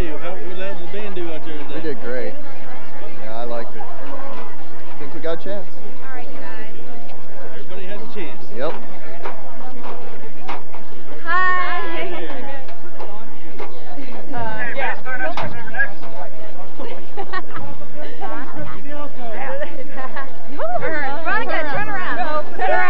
Hey, how, did the band do out there today? We did great. Yeah, I liked it. Think we got a chance? Alright, you guys. Everybody has a chance. Yep. Hi. Uh, Okay, bass clarinet's coming over next. Veronica, turn around. Turn around.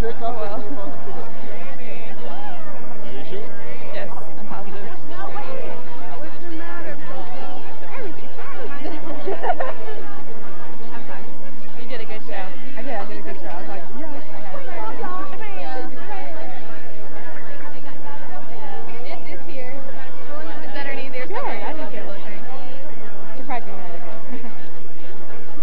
pick up Oh, a well. cake on the field? Are you sure? Yes, I'm positive. I'm fine. You did a good show. I did. I did a good show. I was like, yes. It's, it's here. It's underneath there Good. somewhere. I did good. Surprisingly, I did good.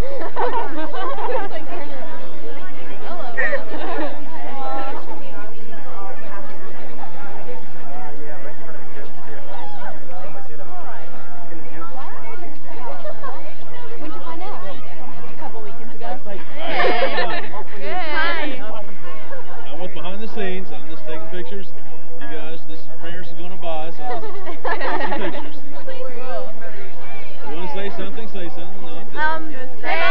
When'd you find out? a couple weekends ago. Hey. Good. I'm with behind the scenes. I'm just taking pictures. You guys, this parents are going to buy, so I'll just take some pictures. You want to say something? Say something. No, just- Um, hey